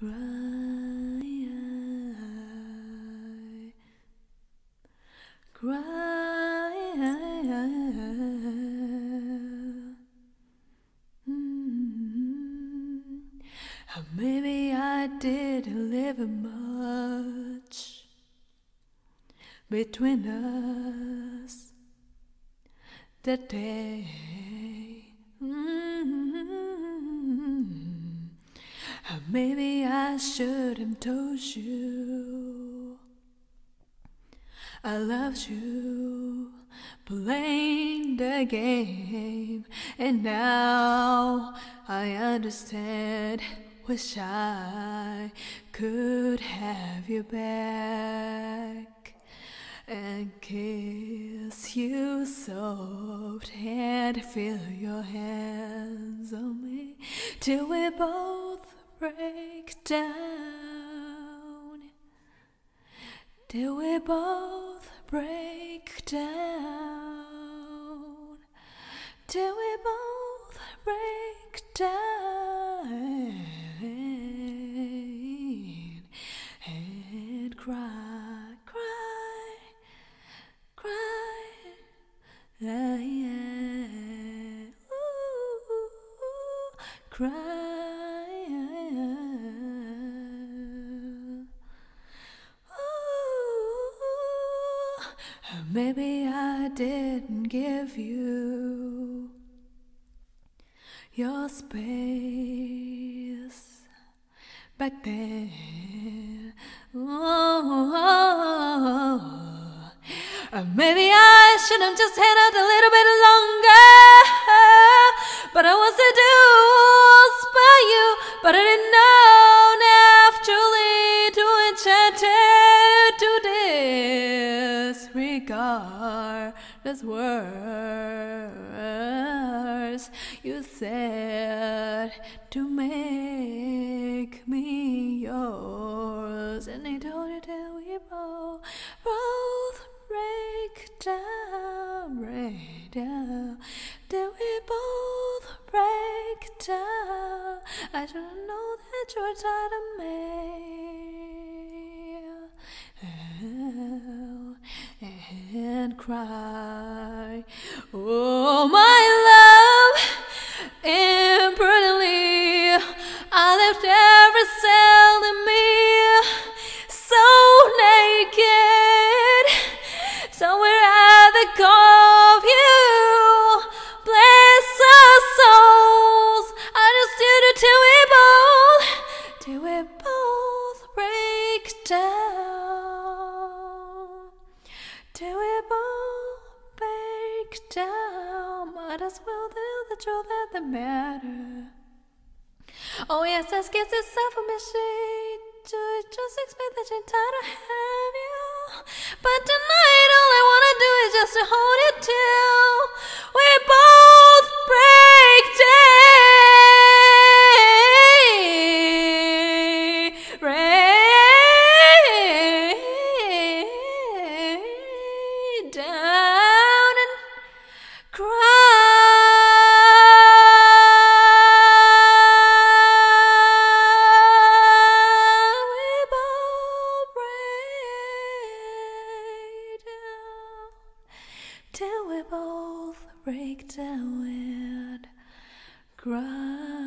cry, cry. Mm. Maybe I didn't live much between us that day. Maybe I should have told you. I loved you, playing the game, and now I understand. Wish I could have you back and kiss you soft and feel your hands on me. Till we both break down. Till we both break down. Till we both break down and cry, cry, cry. Ah, yeah. Ooh, cry. Maybe I didn't give you your space back then. Oh, maybe I should have just held out a little bit longer. But I was seduced by you, but I didn't know disregard those words you said to make me yours. And I told you till we both, both break down, break down, till we both break down. I should've known that you were tired of me. And cry, oh my down. Might as well tell the truth at the matter. Oh yes, that's guess it's self-mission to just expect that you're tired of have you. But tonight all I wanna do is just to hold you till we both break down and cry.